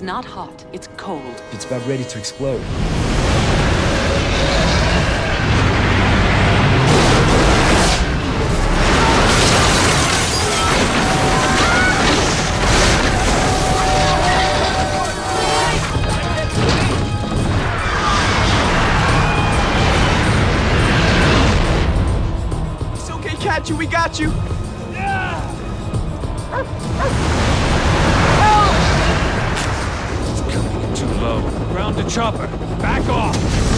not hot, it's cold. It's about ready to explode. It's okay, Katya, we got you. It's Ground the chopper. Back off.